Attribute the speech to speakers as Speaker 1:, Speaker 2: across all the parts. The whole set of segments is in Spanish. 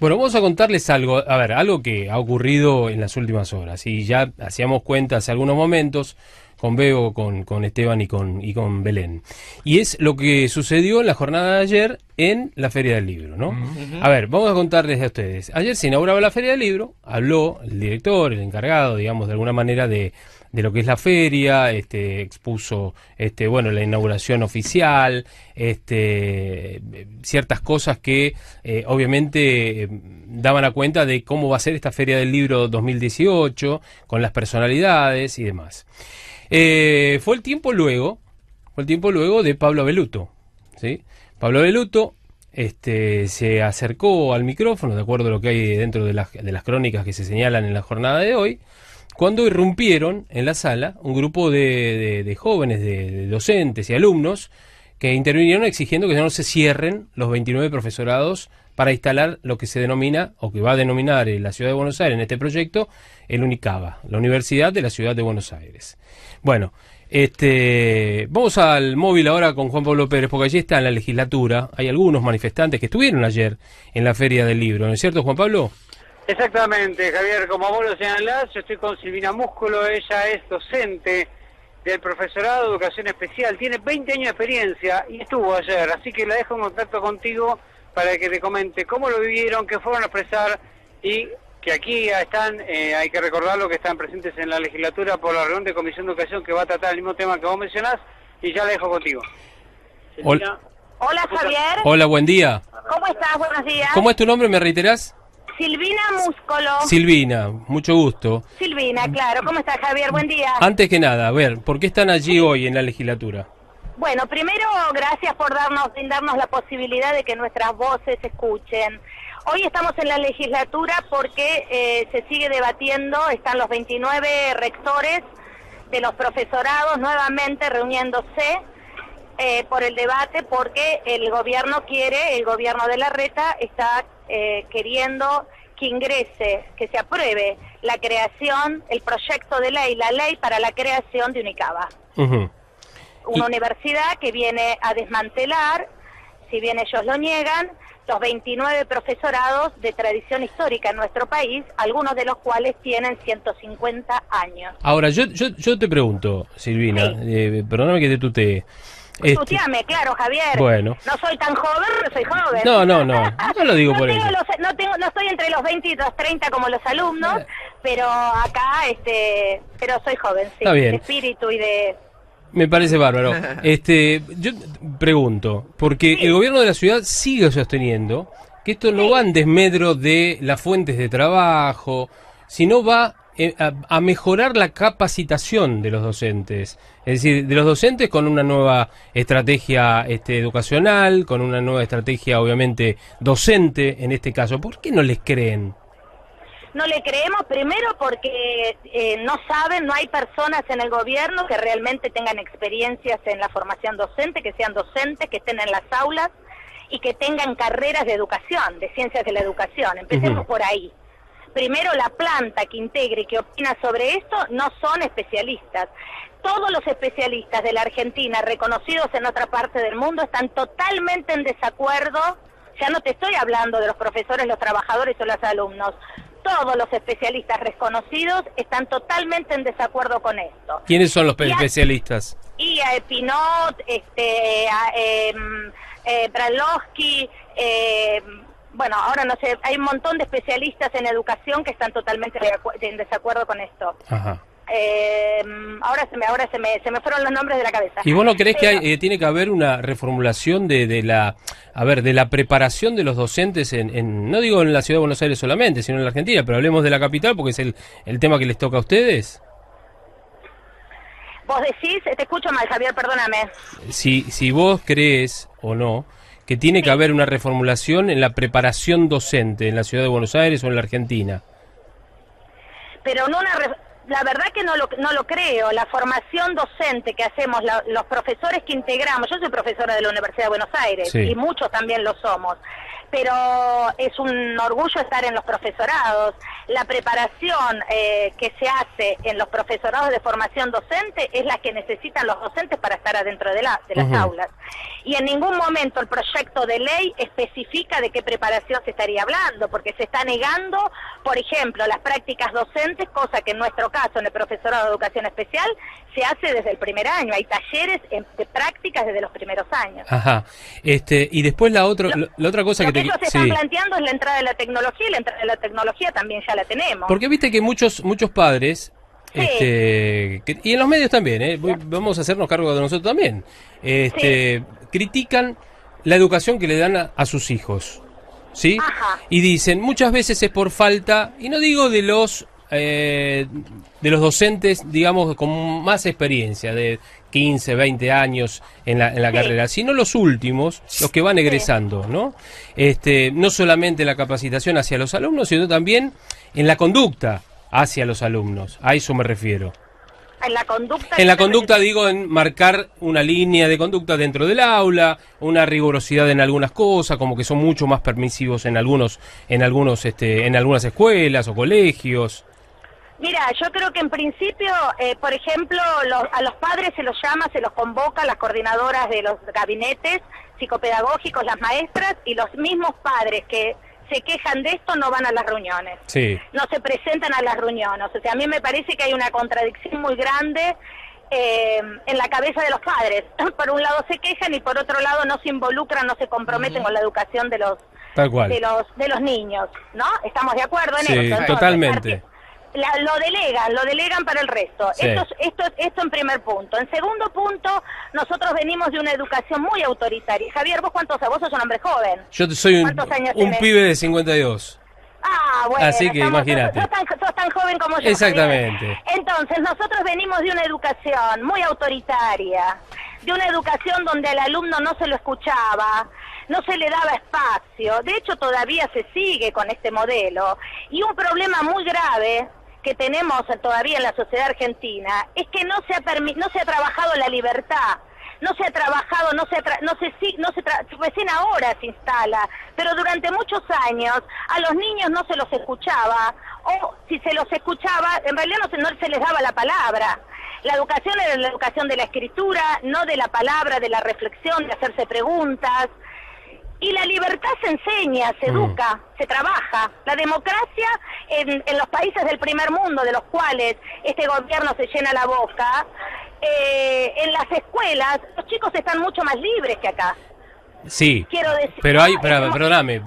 Speaker 1: Bueno, vamos a contarles algo, a ver, algo que ha ocurrido en las últimas horas y ya hacíamos cuenta hace algunos momentos con Bego, con, con Esteban y con, y con Belén. Y es lo que sucedió en la jornada de ayer en la Feria del Libro, ¿no? A ver, vamos a contarles a ustedes. Ayer se inauguraba la Feria del Libro, habló el director, el encargado, digamos, de alguna manera de, de lo que es la feria, este, expuso, este, bueno, la inauguración oficial, este, ciertas cosas que eh, obviamente eh, daban a cuenta de cómo va a ser esta Feria del Libro 2018, con las personalidades y demás. Eh, fue el tiempo luego, fue el tiempo luego de Pablo Beluto, ¿sí? Pablo Beluto este, se acercó al micrófono, de acuerdo a lo que hay dentro de las, de las crónicas que se señalan en la jornada de hoy, cuando irrumpieron en la sala un grupo de, jóvenes, de, docentes y alumnos, que intervinieron exigiendo que no se cierren los 29 profesorados para instalar lo que se denomina, o que va a denominar en la Ciudad de Buenos Aires en este proyecto, el UNICABA, la Universidad de la Ciudad de Buenos Aires. Bueno, este, vamos al móvil ahora con Juan Pablo Pérez, porque allí está en la legislatura, hay algunos manifestantes que estuvieron ayer en la Feria del Libro, ¿no es cierto, Juan Pablo?
Speaker 2: Exactamente, Javier, como vos lo señalás, yo estoy con Silvina Músculo, ella es docente del profesorado de educación especial, tiene 20 años de experiencia y estuvo ayer, así que la dejo en contacto contigo para que te comente cómo lo vivieron, qué fueron a expresar y que aquí están, eh, hay que recordarlo, que están presentes en la legislatura por la reunión de Comisión de Educación que va a tratar el mismo tema que vos mencionás y ya la dejo contigo.
Speaker 3: Hola, Hola Javier.
Speaker 1: Hola, buen día.
Speaker 3: ¿Cómo estás? Buenos días.
Speaker 1: ¿Cómo es tu nombre? ¿Me reiterás?
Speaker 3: Silvina Múscolo.
Speaker 1: Silvina, mucho gusto.
Speaker 3: Silvina, claro. ¿Cómo estás, Javier? Buen día.
Speaker 1: Antes que nada, a ver, ¿por qué están allí hoy en la legislatura?
Speaker 3: Bueno, primero, gracias por darnos, brindarnos la posibilidad de que nuestras voces se escuchen. Hoy estamos en la legislatura porque eh, se sigue debatiendo, están los 29 rectores de los profesorados nuevamente reuniéndose eh, por el debate porque el gobierno quiere, el gobierno de la reta está eh, queriendo que ingrese, que se apruebe la creación, el proyecto de ley, la ley para la creación de Unicaba una universidad que viene a desmantelar, si bien ellos lo niegan, los 29 profesorados de tradición histórica en nuestro país, algunos de los cuales tienen 150 años.
Speaker 1: Ahora, yo, yo, yo te pregunto, Silvina, eh, perdóname que te tutee.
Speaker 3: Este... claro, Javier.
Speaker 1: Bueno.
Speaker 3: No soy tan joven, pero soy joven.
Speaker 1: No, no, no. No lo digo por eso.
Speaker 3: no, tengo, no estoy entre los 20 y los 30 como los alumnos, pero acá, este, pero soy joven, sí.
Speaker 1: Está bien.
Speaker 3: De espíritu y de
Speaker 1: me parece bárbaro. Este, yo pregunto, porque el gobierno de la ciudad sigue sosteniendo que esto no va en desmedro de las fuentes de trabajo, sino va a, mejorar la capacitación de los docentes. Es decir, de los docentes con una nueva estrategia este, educacional, con una nueva estrategia, obviamente, docente en este caso. ¿Por qué no les creen?
Speaker 3: No le creemos primero porque eh, no saben, no hay personas en el gobierno que realmente tengan experiencias en la formación docente, que sean docentes, que estén en las aulas y que tengan carreras de educación, de ciencias de la educación. Empecemos por ahí. Primero, la planta que integre y que opina sobre esto no son especialistas. Todos los especialistas de la Argentina reconocidos en otra parte del mundo están totalmente en desacuerdo ya no te estoy hablando de los profesores, los trabajadores o los alumnos todos los especialistas reconocidos están totalmente en desacuerdo con esto.
Speaker 1: ¿Quiénes son los especialistas?
Speaker 3: Y a Epinot, este, a, em, eh, eh, bueno, ahora no sé, hay un montón de especialistas en educación que están totalmente en desacuerdo con esto. Ajá. Eh, ahora se me ahora se me, se me fueron los nombres de la cabeza.
Speaker 1: ¿Y vos no crees que eh, tiene que haber una reformulación de, de, la a ver de la preparación de los docentes en, no digo en la ciudad de Buenos Aires solamente, sino en la Argentina, pero hablemos de la capital porque es el, el tema que les toca a ustedes?
Speaker 3: Vos decís, te escucho mal, Javier, perdóname.
Speaker 1: Si si vos crees o no que tiene que haber una reformulación en la preparación docente en la ciudad de Buenos Aires o en la Argentina.
Speaker 3: Pero no una la verdad que no lo, no lo creo. La formación docente que hacemos, los profesores que integramos, yo soy profesora de la Universidad de Buenos Aires y muchos también lo somos. Pero es un orgullo estar en los profesorados. La preparación eh, que se hace en los profesorados de formación docente es la que necesitan los docentes para estar adentro de, la, de las aulas. Y en ningún momento el proyecto de ley especifica de qué preparación se estaría hablando, porque se está negando, por ejemplo, las prácticas docentes, cosa que en nuestro caso, en el profesorado de educación especial, se hace desde el primer año. Hay talleres de prácticas desde los primeros años.
Speaker 1: Ajá. Este, y después la, otra la otra cosa
Speaker 3: que,
Speaker 1: te
Speaker 3: ellos están planteando es la entrada de la tecnología y la entrada de la tecnología también ya la tenemos.
Speaker 1: Porque viste que muchos muchos padres este, y en los medios también, ¿eh? vamos a hacernos cargo de nosotros también. Este, critican la educación que le dan a, sus hijos, ¿sí? Y dicen muchas veces es por falta y no digo de los eh, de los docentes, digamos, con más experiencia, de 15, 20 años en la, en la carrera, sino los últimos, los que van egresando, ¿no? Este, no solamente la capacitación hacia los alumnos, sino también en la conducta hacia los alumnos. A eso me refiero.
Speaker 3: En la conducta.
Speaker 1: En la conducta digo en marcar una línea de conducta dentro del aula, una rigurosidad en algunas cosas, como que son mucho más permisivos en algunos, en algunos, este, en algunas escuelas o colegios.
Speaker 3: Mira, yo creo que en principio, eh, por ejemplo, a los padres se los llama, se los convoca, las coordinadoras de los gabinetes psicopedagógicos, las maestras y los mismos padres que se quejan de esto no van a las reuniones.
Speaker 1: Sí.
Speaker 3: No se presentan a las reuniones. O sea, a mí me parece que hay una contradicción muy grande eh, en la cabeza de los padres. Por un lado se quejan y por otro lado no se involucran, no se comprometen con la educación de los de los de los niños, ¿no? Estamos de acuerdo en
Speaker 1: sí,
Speaker 3: eso.
Speaker 1: Totalmente
Speaker 3: lo delegan, lo delegan para el resto. Esto, esto, esto en primer punto. En segundo punto, nosotros venimos de una educación muy autoritaria. Javier, ¿vos cuántos Vos sos un hombre joven.
Speaker 1: Yo soy un, un pibe de 52.
Speaker 3: Ah, bueno.
Speaker 1: Así que imagínate.
Speaker 3: Sos, sos, tan, joven como yo.
Speaker 1: Exactamente.
Speaker 3: Entonces, nosotros venimos de una educación muy autoritaria, de una educación donde al alumno no se lo escuchaba, no se le daba espacio. De hecho, todavía se sigue con este modelo. Y un problema muy grave que tenemos todavía en la sociedad argentina es que no se ha no se ha trabajado la libertad no se ha trabajado, no se no se no se recién ahora se instala, pero durante muchos años a los niños no se los escuchaba o si se los escuchaba, en realidad no se, no se les daba la palabra. La educación era la educación de la escritura, no de la palabra, de la reflexión, de hacerse preguntas. Y la libertad se enseña, se mm. educa, se trabaja. La democracia en, en, los países del primer mundo, de los cuales este gobierno se llena la boca, eh, en las escuelas los chicos están mucho más libres que acá.
Speaker 1: Sí, Quiero decir, pero hay, perdóname,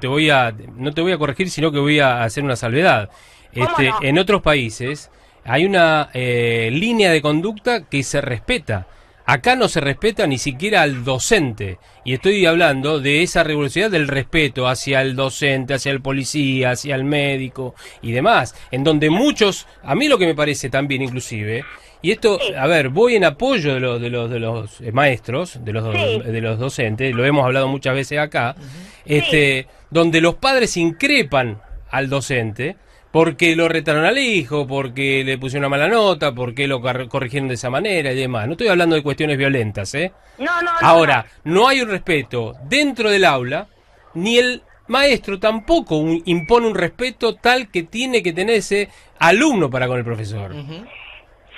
Speaker 1: te voy a, no te voy a corregir, sino que voy a hacer una salvedad. Este, En otros países hay una eh, línea de conducta que se respeta Acá no se respeta ni siquiera al docente. Y estoy hablando de esa rigurosidad del respeto hacia el docente, hacia el policía, hacia el médico y demás. En donde muchos, a mí lo que me parece también inclusive, y esto, a ver, voy en apoyo de, los de, los, de los maestros, de los, de los docentes, lo hemos hablado muchas veces acá, este, donde los padres increpan al docente porque lo retaron al hijo, porque le pusieron una mala nota, porque lo corrigieron de esa manera y demás. No estoy hablando de cuestiones violentas, ¿eh?
Speaker 3: No, no,
Speaker 1: Ahora, no, hay un respeto dentro del aula, ni el maestro tampoco impone un respeto tal que tiene que tener ese alumno para con el profesor.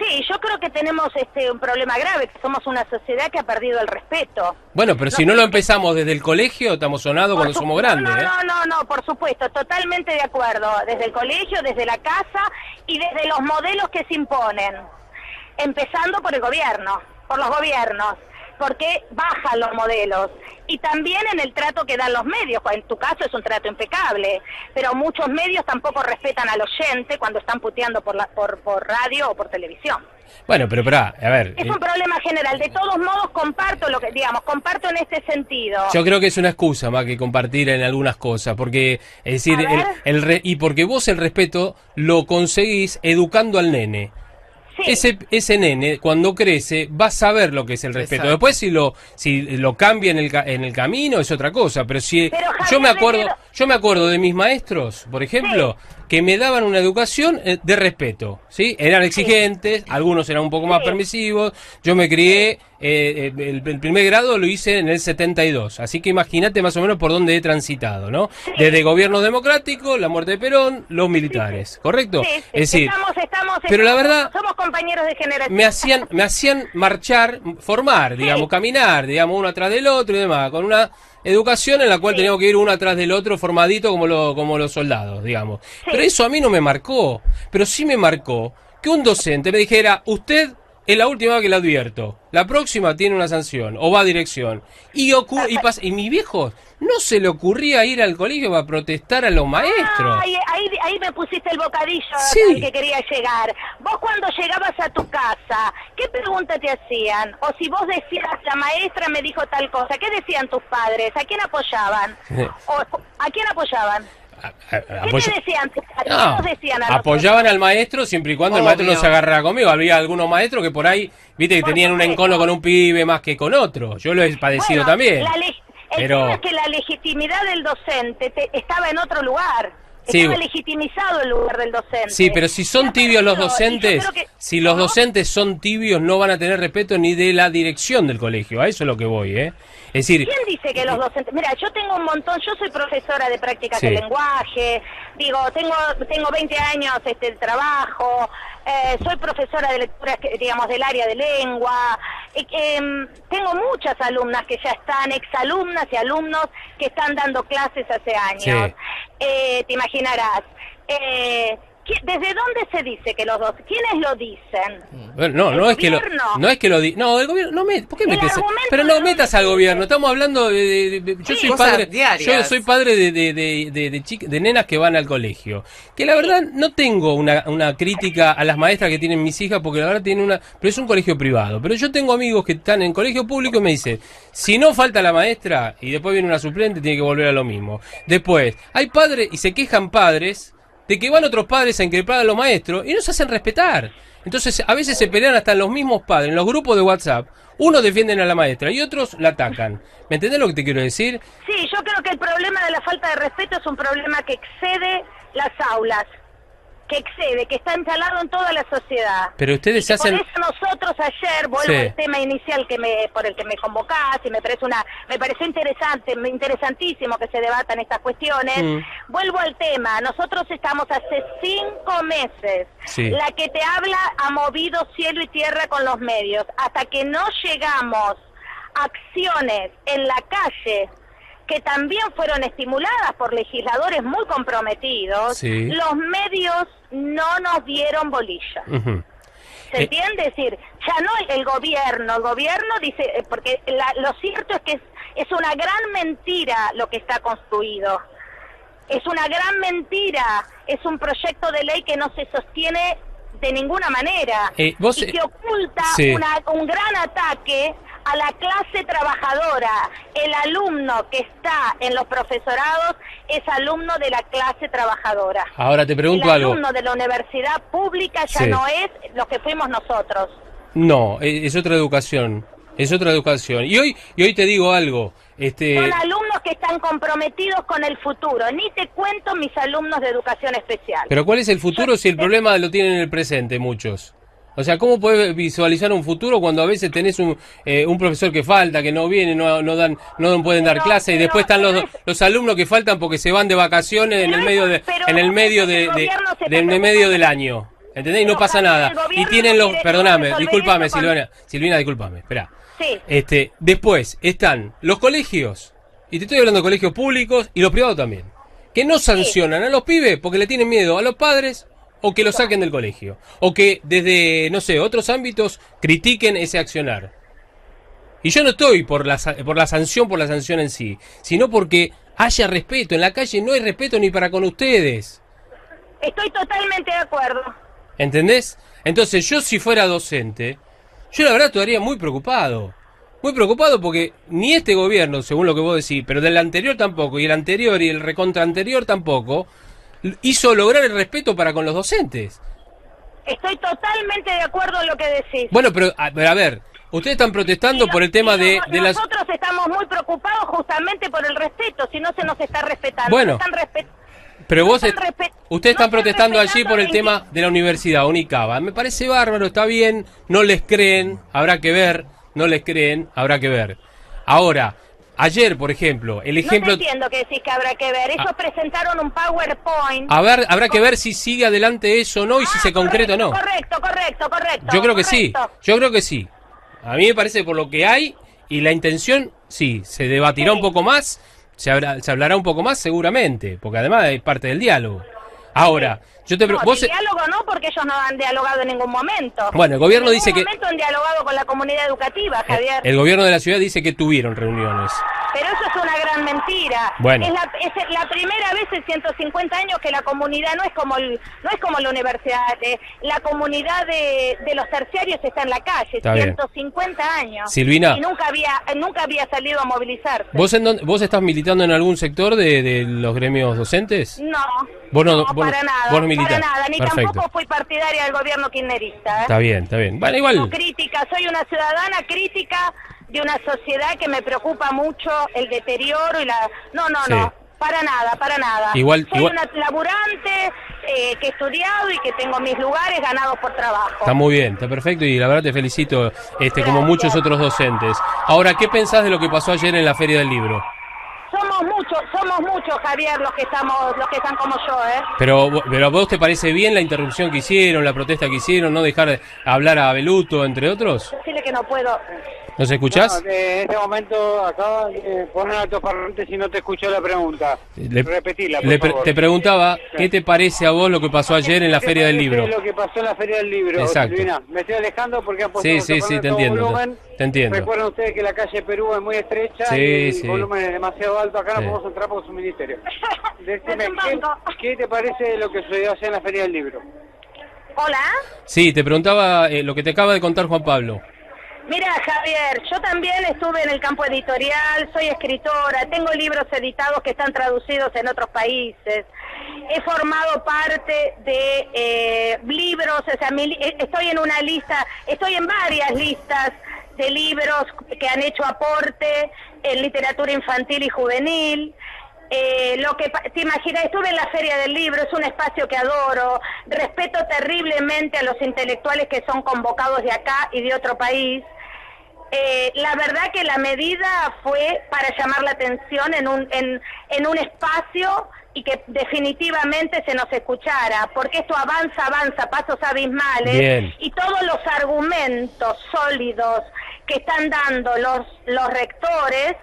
Speaker 3: Sí, yo creo que tenemos este un problema grave, que somos una sociedad que ha perdido el respeto.
Speaker 1: Bueno, pero si no lo empezamos desde el colegio, estamos sonados cuando somos grandes.
Speaker 3: No,
Speaker 1: ¿eh?
Speaker 3: no, no, no, por supuesto, totalmente de acuerdo. Desde el colegio, desde la casa y desde los modelos que se imponen. Empezando por el gobierno, por los gobiernos porque bajan los modelos. Y también en el trato que dan los medios, en tu caso es un trato impecable, pero muchos medios tampoco respetan al oyente cuando están puteando por, la, por, por radio o por televisión.
Speaker 1: Bueno, pero a ver.
Speaker 3: Es un eh, problema general. De todos modos, comparto lo que, digamos, comparto en este sentido.
Speaker 1: Yo creo que es una excusa más que compartir en algunas cosas, porque, es decir, el, y porque vos el respeto lo conseguís educando al nene. Ese, ese nene, cuando crece, va a saber lo que es el respeto. Después, si lo, si lo cambia en el, en el camino, es otra cosa. Pero si yo me acuerdo, Yo me acuerdo de mis maestros, por ejemplo, que me daban una educación eh, de respeto, ¿sí? Eran exigentes, algunos eran un poco más permisivos. Yo me crié, eh, el, el primer grado lo hice en el 72, así que imagínate más o menos por dónde he transitado, ¿no? Desde gobierno democrático, la muerte de Perón, los militares, ¿correcto?
Speaker 3: Sí,
Speaker 1: Es decir,
Speaker 3: estamos, estamos,
Speaker 1: pero la verdad-
Speaker 3: somos compañeros de generación.
Speaker 1: me hacían, me hacían marchar, formar, digamos, caminar, digamos, uno atrás del otro y demás, con una educación en la cual teníamos que ir uno atrás del otro formadito como, lo, como los soldados, digamos. Pero eso a mí no me marcó, pero sí me marcó que un docente me dijera, usted es la última que le advierto, la próxima tiene una sanción o va a dirección. Y, ocu- y, pas- y mi viejo no se le ocurría ir al colegio para protestar a los maestros.
Speaker 3: Ahí, ahí me pusiste el bocadillo
Speaker 1: Sí.
Speaker 3: al que quería llegar. Vos cuando llegabas a tu casa, ¿qué pregunta te hacían? O si vos decías, la maestra me dijo tal cosa, ¿qué decían tus padres? ¿A quién apoyaban? O, ¿A quién apoyaban?
Speaker 1: Apoyaban al maestro siempre y cuando el maestro no se agarrara conmigo. Había algunos maestros que por ahí, viste, que tenían un encono con un pibe más que con otro. Yo lo he padecido
Speaker 3: Bueno,
Speaker 1: también.
Speaker 3: la el
Speaker 1: Pero-
Speaker 3: tema es que la legitimidad del docente te- estaba en otro lugar.
Speaker 1: Sí.
Speaker 3: Estaba legitimizado el lugar del docente.
Speaker 1: Sí, pero si son tibios los docentes,
Speaker 3: que-
Speaker 1: si los
Speaker 3: ¿no?
Speaker 1: docentes son tibios, no van a tener respeto ni de la dirección del colegio. A eso es lo que voy, ¿eh? Es decir,
Speaker 3: ¿Quién dice que los docentes? Mira, yo tengo un montón, yo soy profesora de prácticas
Speaker 1: Sí.
Speaker 3: de lenguaje, digo, tengo tengo 20 años este de trabajo, eh, soy profesora de lectura, que- digamos, del área de lengua, em, tengo muchas alumnas que ya están, exalumnas y alumnos que están dando clases hace años.
Speaker 1: Sí.
Speaker 3: Eh, te imaginarás. Eh, ¿qui- ¿Desde dónde se dice que los dos? ¿Quiénes lo dicen?
Speaker 1: Bueno, no, no es que lo,
Speaker 3: gobierno.
Speaker 1: no es que lo di, no, el gobierno, no me, ¿por qué metes? Pero no metas al gobierno, estamos hablando de, de- de- yo
Speaker 3: Sí.
Speaker 1: soy padre,
Speaker 4: diarias.
Speaker 1: yo soy padre de de, de, de, de chic- de nenas que van al colegio, que la verdad no tengo una, una crítica a las maestras que tienen mis hijas porque la verdad tienen una, pero es un colegio privado, pero yo tengo amigos que están en colegio público y me dicen, si no falta la maestra y después viene una suplente tiene que volver a lo mismo. Después, hay padres y se quejan padres de que van otros padres a increpar a los maestros y no se hacen respetar. Entonces, a veces se pelean hasta los mismos padres, en los grupos de WhatsApp. Unos defienden a la maestra y otros la atacan. ¿Me entendés lo que te quiero decir?
Speaker 3: Sí, yo creo que el problema de la falta de respeto es un problema que excede las aulas, que excede, que está instalado en toda la sociedad.
Speaker 1: Pero ustedes se
Speaker 3: Por
Speaker 1: hacen...
Speaker 3: eso nosotros ayer, vuelvo
Speaker 1: Sí.
Speaker 3: al tema inicial que me, por el que me convocaste, me parece una, me pareció interesante, me- interesantísimo que se debatan estas cuestiones.
Speaker 1: Mm.
Speaker 3: Vuelvo al tema, nosotros estamos hace cinco meses.
Speaker 1: Sí.
Speaker 3: La que te habla ha movido cielo y tierra con los medios. Hasta que no llegamos a acciones en la calle que también fueron estimuladas por legisladores muy comprometidos,
Speaker 1: Sí.
Speaker 3: los medios no nos dieron bolilla.
Speaker 1: Ujú.
Speaker 3: ¿Se
Speaker 1: Eh,
Speaker 3: entiende? Es decir, ya no el, gobierno, el gobierno dice, eh, porque la- lo cierto es que es, es una gran mentira lo que está construido. Es una gran mentira, es un proyecto de ley que no se sostiene de ninguna manera
Speaker 1: Eh, vos,
Speaker 3: y que oculta
Speaker 1: sí.
Speaker 3: una- un gran ataque a la clase trabajadora. El alumno que está en los profesorados es alumno de la clase trabajadora.
Speaker 1: Ahora te pregunto
Speaker 3: el
Speaker 1: algo.
Speaker 3: alumno de la universidad pública ya
Speaker 1: Sí.
Speaker 3: no es lo que fuimos nosotros.
Speaker 1: No, eh, es otra educación. Es otra educación. Y hoy, y hoy te digo algo. Este,
Speaker 3: Son alumnos que están comprometidos con el futuro. Ni te cuento mis alumnos de educación especial.
Speaker 1: pero ¿cuál es el futuro si el problema lo tienen en el presente muchos? O sea, ¿cómo puedes visualizar un futuro cuando a veces tenés un, eh, un profesor que falta, que no viene, no, no dan, no pueden dar
Speaker 3: Pero-
Speaker 1: clase y después están los, los alumnos que faltan porque se van de vacaciones en el medio de, en el medio de, en el medio del año. ¿Entendés? Y no pasa nada. Y tienen los, perdóname, discúlpame, Silvana, Silvina, discúlpame, espera.
Speaker 3: Sí.
Speaker 1: Este, después están los colegios, y te estoy hablando de colegios públicos y los privados también, que no sancionan a los pibes porque le tienen miedo a los padres o que los saquen del colegio, o que desde, no sé, otros ámbitos critiquen ese accionar. Y yo no estoy por la, por la sanción, por la sanción en sí, sino porque haya respeto. En la calle no hay respeto ni para con ustedes.
Speaker 3: Estoy totalmente de acuerdo.
Speaker 1: ¿Entendés? Entonces yo si fuera docente, yo la verdad estaría muy preocupado. Muy preocupado porque ni este gobierno, según lo que vos decís, pero del anterior tampoco, y el anterior y el recontra anterior tampoco, hizo lograr el respeto para con los docentes.
Speaker 3: Estoy totalmente de acuerdo en lo que decís.
Speaker 1: Bueno, pero a, pero a ver, ustedes están protestando por el tema de, de las...
Speaker 3: Nosotros estamos muy preocupados justamente por el respeto, si no se nos está respetando.
Speaker 1: Bueno.
Speaker 3: No están respe-
Speaker 1: Pero vos,
Speaker 3: no
Speaker 1: est-
Speaker 3: están respe-
Speaker 1: ustedes
Speaker 3: no
Speaker 1: están protestando allí por el
Speaker 3: en
Speaker 1: tema de la universidad, Unicaba. Me parece bárbaro, está bien, no les creen, habrá que ver, no les creen, habrá que ver. Ahora, ayer, por ejemplo, el ejemplo...
Speaker 3: No te entiendo que decís que habrá que ver. Ellos
Speaker 1: Ah.
Speaker 3: presentaron un PowerPoint.
Speaker 1: A ver, habrá que ver si sigue adelante eso o no y si
Speaker 3: Ah,
Speaker 1: se concreta o no.
Speaker 3: Correcto, correcto, correcto.
Speaker 1: Yo creo que sí, yo creo que sí. A mí me parece por lo que hay y la intención, sí, se debatirá
Speaker 3: Sí.
Speaker 1: un poco más, se, habrá- se hablará un poco más seguramente, porque además es parte del diálogo. Ahora, yo te... pre-
Speaker 3: No,
Speaker 1: vos,
Speaker 3: de diálogo no, porque ellos no han dialogado en ningún momento.
Speaker 1: Bueno, el gobierno
Speaker 3: en
Speaker 1: dice
Speaker 3: ningún
Speaker 1: que-
Speaker 3: momento han dialogado con la comunidad educativa,
Speaker 1: eh,
Speaker 3: Javier.
Speaker 1: el gobierno de la ciudad dice que tuvieron reuniones.
Speaker 3: Pero eso es una gran mentira.
Speaker 1: Bueno.
Speaker 3: Es la, es la primera vez en 150 años que la comunidad no es como el- no es como la universidad. eh, la comunidad de, de los terciarios está en la calle.
Speaker 1: Está bien.
Speaker 3: 150 años.
Speaker 1: Silvina.
Speaker 3: Y nunca había nunca había salido a movilizarse.
Speaker 1: ¿Vos, en dónde- ¿Vos estás militando en algún sector de, de los gremios docentes?
Speaker 3: No.
Speaker 1: No-
Speaker 3: para nada. Para nada. Ni
Speaker 1: Perfecto.
Speaker 3: tampoco fui partidaria del gobierno kirchnerista. ¿eh?
Speaker 1: Está bien, está bien. Bueno,
Speaker 3: No
Speaker 1: igual...
Speaker 3: crítica, soy una ciudadana crítica de una sociedad que me preocupa mucho el deterioro y la... No, no,
Speaker 1: Sí.
Speaker 3: no, para nada, para nada.
Speaker 1: Igual-
Speaker 3: soy
Speaker 1: igual-
Speaker 3: una laburante eh, que he estudiado y que tengo mis lugares ganados por trabajo.
Speaker 1: Está muy bien, está perfecto y la verdad te felicito, este, como muchos otros docentes. Ahora, ¿qué pensás de lo que pasó ayer en la Feria del Libro?
Speaker 3: Somos muchos, somos muchos, Javier, los que estamos, los que están como yo, ¿eh?
Speaker 1: Pero, pero ¿a vos te parece bien la interrupción que hicieron, la protesta que hicieron, no dejar de hablar a Beluto, entre otros?
Speaker 3: Decirle que no puedo.
Speaker 1: ¿Nos escuchás?
Speaker 2: No, en este momento acaba de poner altoparlante si no te escuchó la pregunta.
Speaker 1: Le-
Speaker 2: Repetila, por
Speaker 1: le pre-
Speaker 2: favor.
Speaker 1: te preguntaba, ¿qué te parece a vos lo que pasó ayer en la
Speaker 2: ¿Qué
Speaker 1: Feria del Libro?
Speaker 2: lo que pasó en la Feria del Libro,
Speaker 1: Exacto.
Speaker 2: Silvina? Me estoy alejando porque han puesto
Speaker 1: Sí, sí, sí, te entiendo,
Speaker 2: volumen.
Speaker 1: te- entiendo.
Speaker 2: Recuerden ustedes que la calle Perú es muy estrecha
Speaker 1: Sí,
Speaker 2: y
Speaker 1: sí.
Speaker 2: el volumen es demasiado alto. Acá
Speaker 1: Sí.
Speaker 2: no podemos entrar por su ministerio. Decime, ¿qué, qué te parece lo que sucedió ayer en la Feria del Libro?
Speaker 3: Hola.
Speaker 1: Sí, te preguntaba eh, lo que te acaba de contar Juan Pablo.
Speaker 3: Mira, Javier, yo también estuve en el campo editorial, soy escritora, tengo libros editados que están traducidos en otros países. He formado parte de eh, libros, o sea, eh, estoy en una lista, estoy en varias listas de libros que han hecho aporte en literatura infantil y juvenil. Eh, lo que te imaginas, estuve en la Feria del Libro, es un espacio que adoro, respeto terriblemente a los intelectuales que son convocados de acá y de otro país. Eh, la verdad que la medida fue para llamar la atención en un, en, en un espacio y que definitivamente se nos escuchara, porque esto avanza, avanza, pasos abismales
Speaker 1: Bien.
Speaker 3: y todos los argumentos sólidos que están dando los, los rectores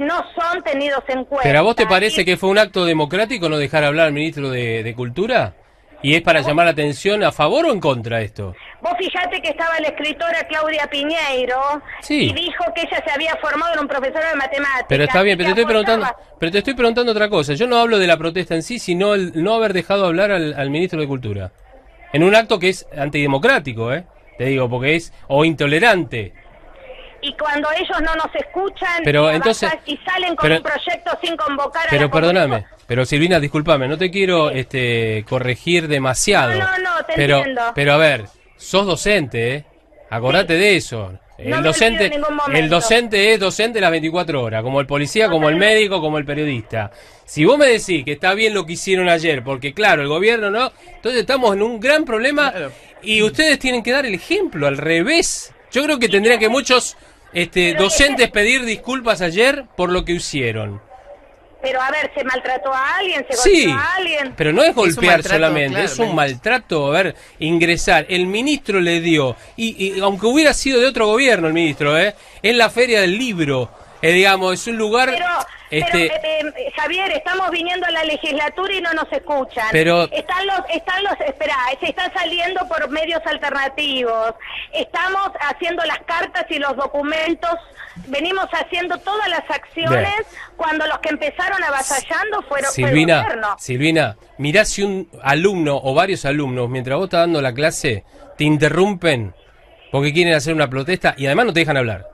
Speaker 3: no son tenidos en cuenta.
Speaker 1: ¿Pero a vos te parece que fue un acto democrático no dejar hablar al ministro de, de Cultura? ¿Y es para llamar la atención a favor o en contra de esto?
Speaker 3: Vos fijate que estaba la escritora Claudia Piñeiro
Speaker 1: Sí.
Speaker 3: y dijo que ella se había formado en un profesor de matemáticas.
Speaker 1: Pero está bien, pero te estoy preguntando, pero te estoy preguntando otra cosa. Yo no hablo de la protesta en sí, sino el no haber dejado hablar al, al ministro de Cultura. En un acto que es antidemocrático, ¿eh? Te digo, porque es o intolerante.
Speaker 3: Y cuando ellos no nos escuchan
Speaker 1: Pero
Speaker 3: y,
Speaker 1: entonces-
Speaker 3: y salen con
Speaker 1: pero-
Speaker 3: un proyecto sin convocar a
Speaker 1: Pero
Speaker 3: la
Speaker 1: perdóname, pero Silvina, discúlpame, no te quiero
Speaker 3: Sí.
Speaker 1: este corregir demasiado.
Speaker 3: No, no, no, te
Speaker 1: pero,
Speaker 3: entiendo.
Speaker 1: Pero a ver, sos docente, ¿eh? Acordate de eso. El
Speaker 3: No
Speaker 1: docente, el docente es docente las 24 horas, como el policía, como el médico, como el periodista. Si vos me decís que está bien lo que hicieron ayer, porque claro, el gobierno no, entonces estamos en un gran problema y ustedes tienen que dar el ejemplo al revés. Yo creo que tendrían que muchos este, docentes pedir disculpas ayer por lo que hicieron.
Speaker 3: Pero a ver, ¿se maltrató a alguien? ¿Se
Speaker 1: Sí,
Speaker 3: golpeó a alguien?
Speaker 1: pero no es golpear
Speaker 4: maltrato,
Speaker 1: solamente,
Speaker 4: claro,
Speaker 1: es un maltrato, a ver, ingresar. El ministro le dio, y, y aunque hubiera sido de otro gobierno el ministro, ¿eh? es la feria del libro, eh, digamos, es un lugar...
Speaker 3: Pero,
Speaker 1: este,
Speaker 3: pero, eh, eh, Javier, estamos viniendo a la legislatura y no nos escuchan.
Speaker 1: Pero-
Speaker 3: están los, están los, espera, se están saliendo por medios alternativos. Estamos haciendo las cartas y los documentos. Venimos haciendo todas las acciones
Speaker 1: Bien.
Speaker 3: cuando los que empezaron avasallando fueron fue el
Speaker 1: Silvina,
Speaker 3: gobierno.
Speaker 1: Silvina, mirá si un alumno o varios alumnos, mientras vos estás dando la clase, te interrumpen porque quieren hacer una protesta y además no te dejan hablar.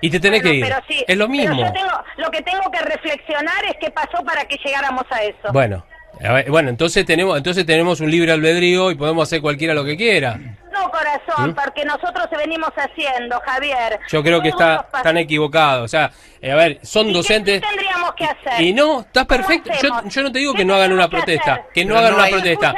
Speaker 1: Y te tenés
Speaker 3: Bueno,
Speaker 1: que ir.
Speaker 3: pero sí,
Speaker 1: es lo
Speaker 3: pero
Speaker 1: mismo.
Speaker 3: yo tengo- lo que tengo que reflexionar es qué pasó para que llegáramos a eso.
Speaker 1: Bueno, a ver, bueno, entonces tenemos, entonces tenemos un libre albedrío y podemos hacer cualquiera lo que quiera.
Speaker 3: No, corazón,
Speaker 1: ¿Mm?
Speaker 3: porque nosotros venimos haciendo, Javier.
Speaker 1: Yo creo que está, están equivocados. O sea, eh, a ver, son
Speaker 3: ¿Y qué-
Speaker 1: docentes.
Speaker 3: qué tendríamos que hacer?
Speaker 1: Y no, está
Speaker 3: ¿Cómo
Speaker 1: perfecto. Yo, yo no te digo
Speaker 3: ¿Qué
Speaker 1: que no hagan una
Speaker 3: que
Speaker 1: protesta,
Speaker 3: hacer?
Speaker 1: que no
Speaker 4: Pero
Speaker 1: hagan
Speaker 4: no
Speaker 1: una protesta.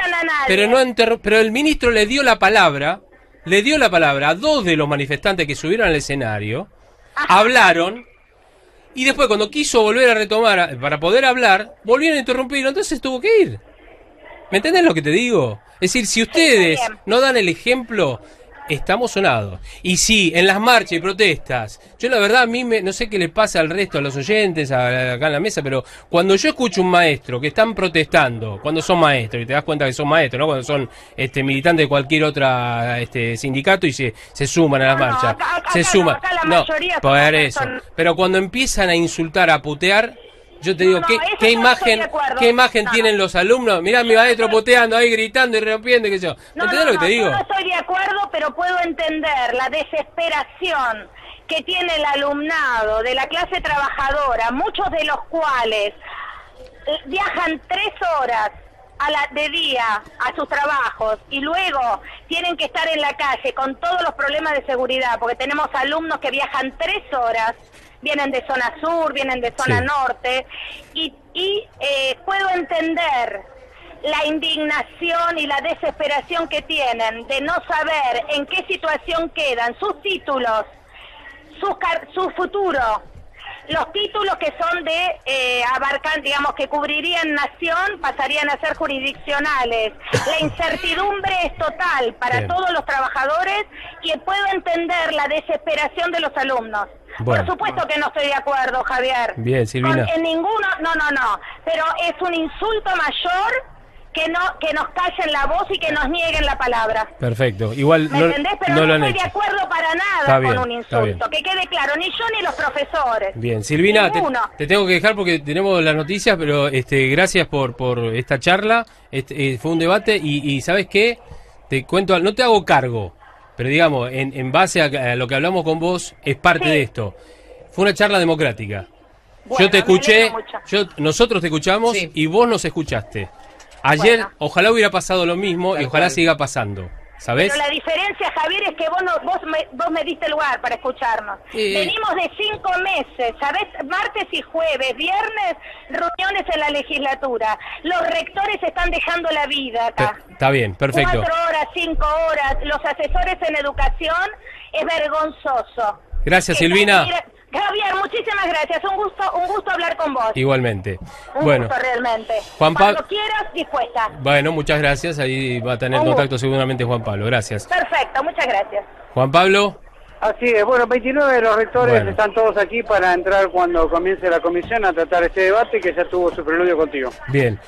Speaker 1: Pero no pero el ministro le dio la palabra, le dio la palabra a dos de los manifestantes que subieron al escenario, hablaron y después cuando quiso volver a retomar a- para poder hablar, volvieron a interrumpirlo, entonces tuvo que ir. ¿Me entendés lo que te digo? Es decir, si ustedes no dan el ejemplo, estamos sonados. Y sí, en las marchas y protestas, yo la verdad a mí me, no sé qué le pasa al resto, a los oyentes, a- acá en la mesa, pero cuando yo escucho un maestro que están protestando, cuando son maestros, y te das cuenta que son maestros, ¿no? Cuando son este, militantes de cualquier otra este, sindicato y se, se suman a las
Speaker 3: No,
Speaker 1: marchas.
Speaker 3: acá- acá
Speaker 1: se suman. no, por eso. Pero cuando empiezan a insultar, a putear, yo te digo,
Speaker 3: no,
Speaker 1: ¿qué, imagen, qué imagen
Speaker 3: No,
Speaker 1: tienen los alumnos? Mirá mi maestro puteando ahí, gritando y rompiendo, qué sé yo. ¿Me
Speaker 3: No,
Speaker 1: entendés lo que te digo?
Speaker 3: Yo no estoy de acuerdo, pero puedo entender la desesperación que tiene el alumnado de la clase trabajadora, muchos de los cuales eh, viajan tres horas a la, de día a sus trabajos y luego tienen que estar en la calle con todos los problemas de seguridad, porque tenemos alumnos que viajan tres horas, vienen de zona sur, vienen de zona
Speaker 1: Sí.
Speaker 3: norte, y, y eh, puedo entender la indignación y la desesperación que tienen de no saber en qué situación quedan sus títulos, su, car- su futuro, los títulos que son de eh, abarcan, digamos, que cubrirían nación, pasarían a ser jurisdiccionales. La incertidumbre es total para
Speaker 1: Bien.
Speaker 3: todos los trabajadores y puedo entender la desesperación de los alumnos.
Speaker 1: Bueno.
Speaker 3: Por supuesto que no estoy de acuerdo, Javier.
Speaker 1: Bien, Silvina.
Speaker 3: Con- en ninguno, no, no, no. Pero es un insulto mayor que no que nos callen la voz y que nos nieguen la palabra.
Speaker 1: Perfecto. Igual
Speaker 3: ¿Me
Speaker 1: no,
Speaker 3: entendés? Pero
Speaker 1: no
Speaker 3: no,
Speaker 1: lo han
Speaker 3: estoy
Speaker 1: hecho.
Speaker 3: de acuerdo para nada
Speaker 1: bien,
Speaker 3: con un insulto. Que quede claro, ni yo ni los profesores.
Speaker 1: Bien, Silvina, te tengo que dejar porque tenemos las noticias, pero este, gracias por, por esta charla. Este, eh, fue un debate y, y ¿sabes qué? Te cuento, no te hago cargo, pero digamos, en, en base a, a lo que hablamos con vos, es parte
Speaker 3: Sí.
Speaker 1: de esto. Fue una charla democrática.
Speaker 3: Bueno,
Speaker 1: yo te escuché, yo, nosotros te escuchamos
Speaker 4: Sí.
Speaker 1: y vos nos escuchaste. Ayer,
Speaker 3: Bueno.
Speaker 1: ojalá hubiera pasado lo mismo y ojalá
Speaker 4: cual.
Speaker 1: siga pasando.
Speaker 3: Pero la diferencia, Javier, es que vos, no, vos, me, vos me diste lugar para escucharnos.
Speaker 1: Eh.
Speaker 3: Venimos de cinco meses, ¿sabés? Martes y jueves, viernes, reuniones en la legislatura. Los rectores están dejando la vida acá.
Speaker 1: Está bien, perfecto.
Speaker 3: Cuatro horas, cinco horas. Los asesores en educación es vergonzoso.
Speaker 1: Gracias, Silvina.
Speaker 3: Javier, muchísimas gracias. Un gusto, un gusto hablar con vos.
Speaker 1: Igualmente.
Speaker 3: Un
Speaker 1: Bueno.
Speaker 3: gusto realmente.
Speaker 1: Juan
Speaker 3: Cuando
Speaker 1: Pab-
Speaker 3: quieras, dispuesta.
Speaker 1: Bueno, muchas gracias. Ahí va a tener
Speaker 3: Un
Speaker 1: contacto seguramente Juan Pablo. Gracias.
Speaker 3: Perfecto, muchas gracias.
Speaker 1: Juan Pablo.
Speaker 2: Así es, bueno, 29 de los rectores
Speaker 1: Bueno.
Speaker 2: están todos aquí para entrar cuando comience la comisión a tratar este debate que ya tuvo su preludio contigo.
Speaker 1: Bien.